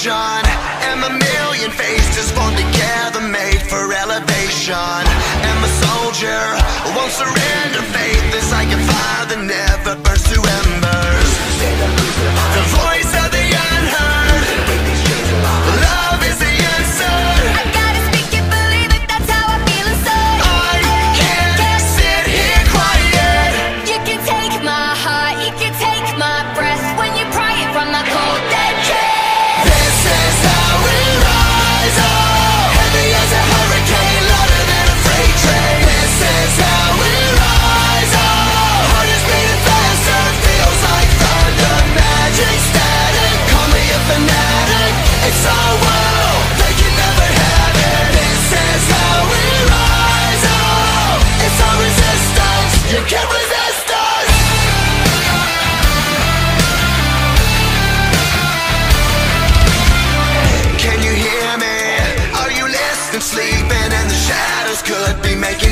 vision And the million faces formed together made for elevation. And the soldier won't surrender faith is like a fire that never fast and sleeping, and the shadows could be making.